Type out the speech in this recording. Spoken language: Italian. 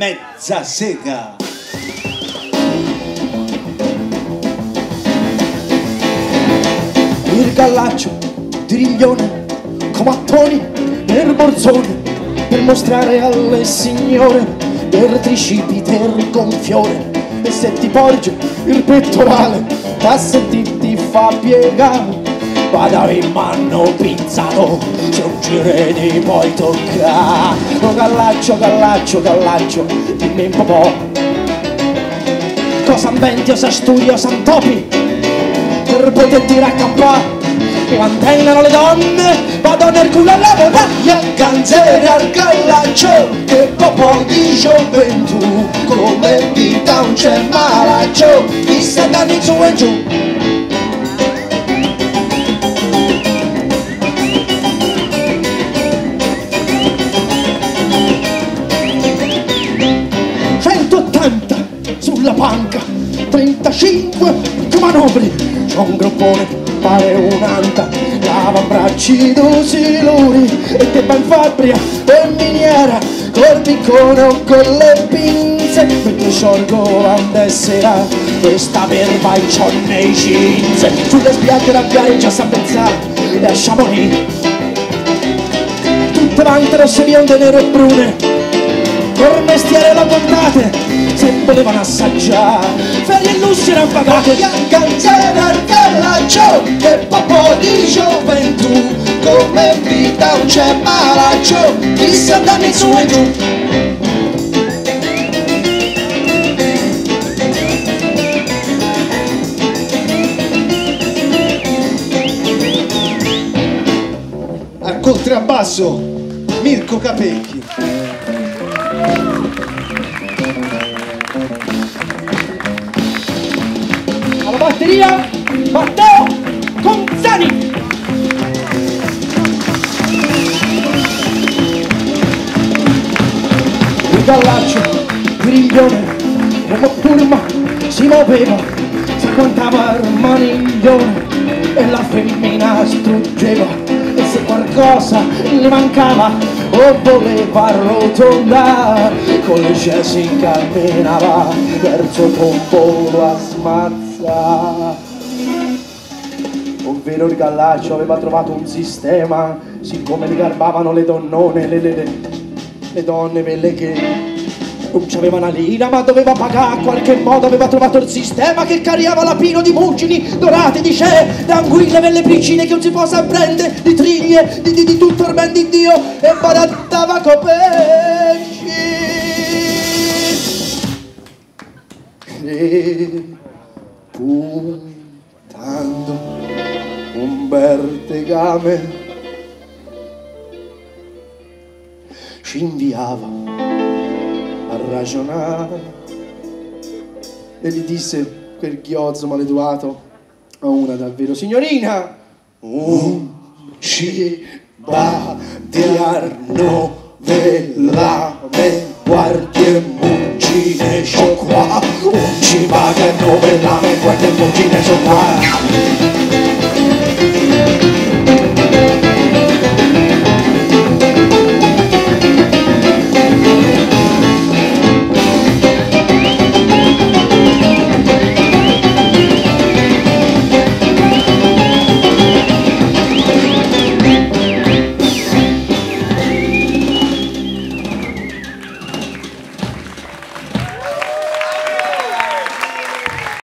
mezza sega. Il gallaccio di riglione, come attoni nel borzone, per mostrare alle signore del tricipite gonfiore. E se ti porge il pettorale, da sentirti fa piegare. Vada in mano pinzato, se un giri poi tocca. Oh gallaccio, gallaccio, gallaccio, dimmi un po'. Cosa inventi o sa studio, topi? Per poterti raccampare. Quando tengono le donne, vado nel culo a lavorare. Canzere al gallaccio, che popò di gioventù. Come vita non c'è malaccio, chi sta andando su e giù. sulla panca 35 manovri c'ho un groppone pare un'anta. Lavambracci siluri e te ben fabbria e miniera. Col piccone con le pinze mentre sciolgo la sera. Questa verba in c'ho nei jeans. Sulle spiagge la piaggia sa pensare e a Chamonix tutte vante rosse bionde nere e brune per mestiere la contate se volevano assaggiare. Ferie e lussi erano pagate. Canzone al gallaccio che popò di gioventù. Come vita non c'è malaccio chissà danni su e giù. Al contrabbasso Mirko Capecchi. Alla batteria Matteo Conzani il gallaccio griglione come turma si muoveva si contava il maniglione e la femmina struggeva e se qualcosa le mancava o voleva arrotondare con le scesi camminava verso il pompolo a smazzare ovvero il gallaccio aveva trovato un sistema siccome li garbavano le donnone le, le, le, le donne quelle che non c'aveva una lira ma doveva pagare a qualche modo. Aveva trovato il sistema che cariava lapino di muggini dorate di scee d'anguille belle piccine che non si possa prendere di triglie di, di, di tutto il ben di Dio. E barattava con pesci. E puntando un bel tegame ci inviava ragionare. E gli disse quel ghiozzo maleducato a una davvero signorina. Un ciba di arnovellame guardie muggine c'ho qua. Un ciba di arnovellame guardie muggine c'ho qua